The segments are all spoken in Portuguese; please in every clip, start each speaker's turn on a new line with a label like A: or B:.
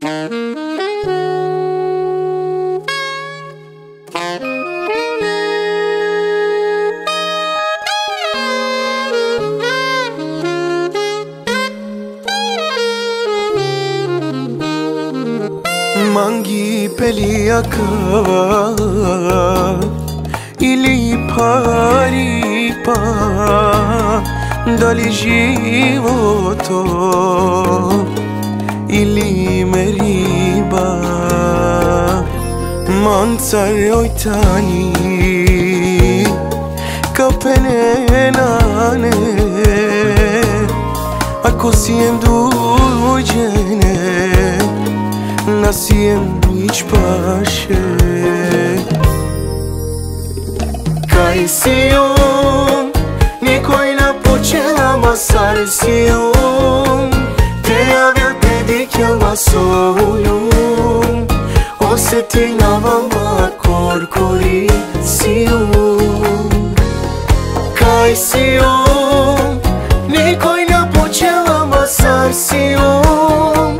A: Mangi peliaka ili pari pa dali životo غريبة منظر يوتاني كبنينا Ako si jem duđene Nasijem ić paše Kaj si on Nikoj na počelama masare si on dikjel ma soljum Osjeti na vama korkori si on Kaj si on, nikoj na počela ma sar si on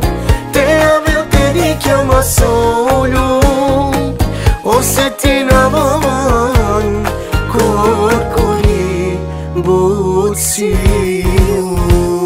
A: Te javil te dikjel ma soljum Osjeti na vama korkori buciu
B: Samo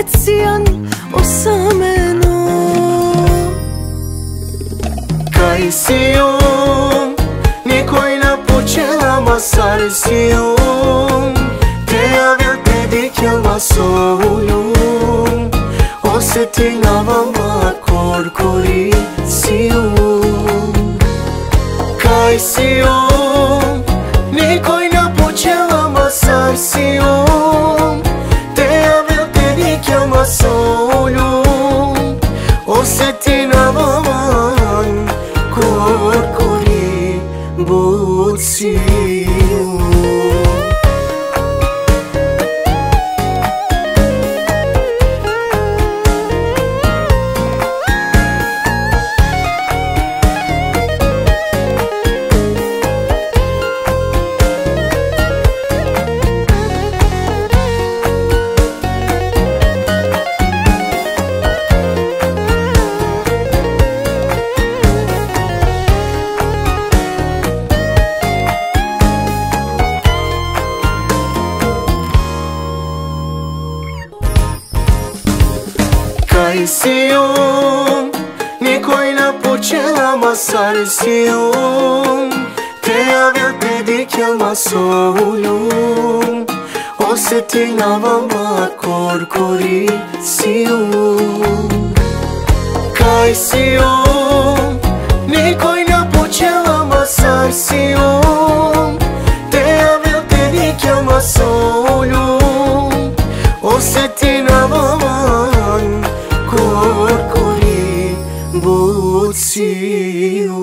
B: Etsyan osameno
A: Kaj si on, nikoj na počela masar si on Te avir te dikjel maso On, nikoj na počela ma sar si on Te javil te dikjel ma soljum Osjeti na vama korkori si on Kaj si on, nikoj na počela ma sar si buciu